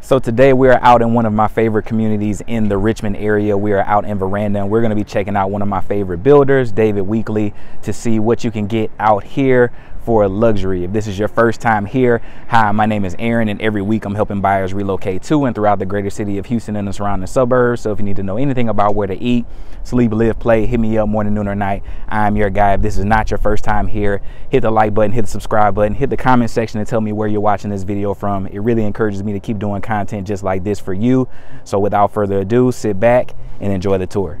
So today we are out in one of my favorite communities in the Richmond area. We are out in Veranda and we're going to be checking out one of my favorite builders, David Weekley, to see what you can get out here for luxury. If this is your first time here, hi, my name is Aaron, and every week I'm helping buyers relocate to and throughout the greater city of Houston and the surrounding suburbs. So if you need to know anything about where to eat, sleep, live, play, hit me up morning, noon, or night. I'm your guy. If this is not your first time here, hit the like button, hit the subscribe button, hit the comment section and tell me where you're watching this video from. It really encourages me to keep doing content just like this for you. So without further ado, sit back and enjoy the tour.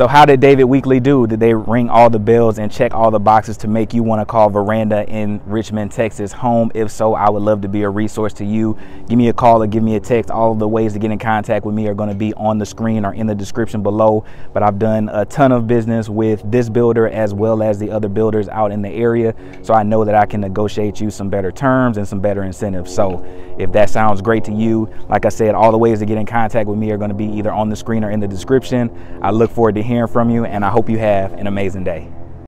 So how did David Weekley do? Did they ring all the bells and check all the boxes to make you want to call Veranda in Richmond, Texas home? If so, I would love to be a resource to you. Give me a call or give me a text. All the ways to get in contact with me are going to be on the screen or in the description below. But I've done a ton of business with this builder as well as the other builders out in the area. So I know that I can negotiate you some better terms and some better incentives. So if that sounds great to you, like I said, all the ways to get in contact with me are going to be either on the screen or in the description. I look forward to hearing from you, and I hope you have an amazing day.